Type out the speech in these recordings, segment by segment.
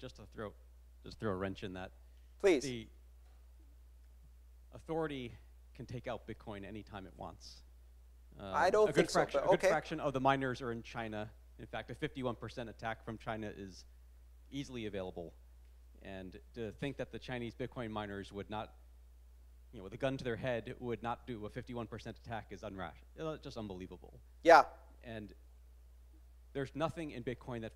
just to throw, just throw a wrench in that. Please. The authority can take out Bitcoin anytime it wants. Um, I don't a think so, fraction, but A good fraction of the miners are in China. In fact, a 51% attack from China is easily available. And to think that the Chinese Bitcoin miners would not, you know, with a gun to their head, would not do a 51% attack is unrational, just unbelievable. Yeah. And there's nothing in Bitcoin that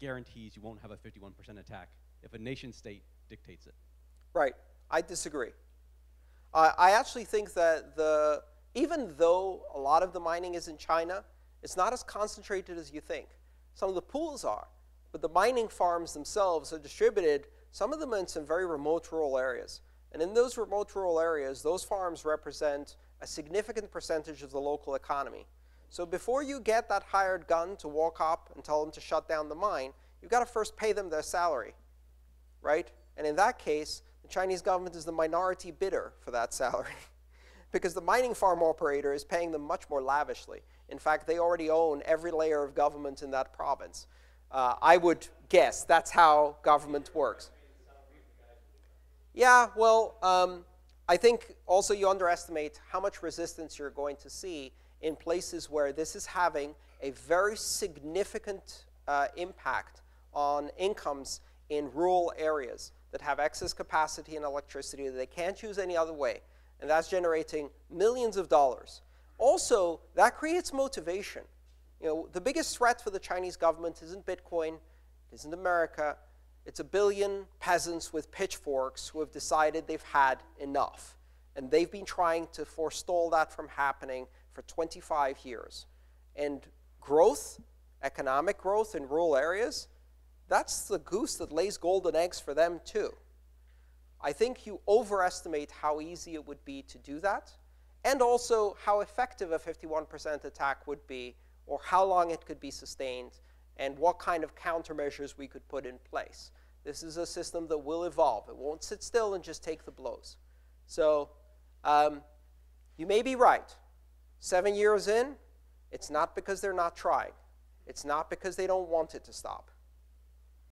guarantees you won't have a 51% attack if a nation state dictates it. Right. I disagree. Uh, I actually think that the even though a lot of the mining is in China, it's not as concentrated as you think. Some of the pools are, but the mining farms themselves are distributed. Some of them in some very remote rural areas, and in those remote rural areas, those farms represent a significant percentage of the local economy. So before you get that hired gun to walk up and tell them to shut down the mine, you've got to first pay them their salary right? And in that case, the Chinese government is the minority bidder for that salary because the mining farm operator is paying them much more lavishly. In fact, they already own every layer of government in that province. Uh, I would guess that's how government works. Yeah, well, um, I think also you underestimate how much resistance you're going to see in places where this is having a very significant uh, impact on incomes in rural areas that have excess capacity and electricity that they can't use any other way. And that's generating millions of dollars. Also, that creates motivation. You know, the biggest threat for the Chinese government isn't Bitcoin, it isn't America. It's a billion peasants with pitchforks who have decided they've had enough. And they've been trying to forestall that from happening for 25 years. And growth, economic growth in rural areas, that's the goose that lays golden eggs for them too. I think you overestimate how easy it would be to do that, and also how effective a 51% attack would be, or how long it could be sustained, and what kind of countermeasures we could put in place. This is a system that will evolve. It won't sit still and just take the blows. So um, you may be right. Seven years in, it's not because they're not trying. It's not because they don't want it to stop.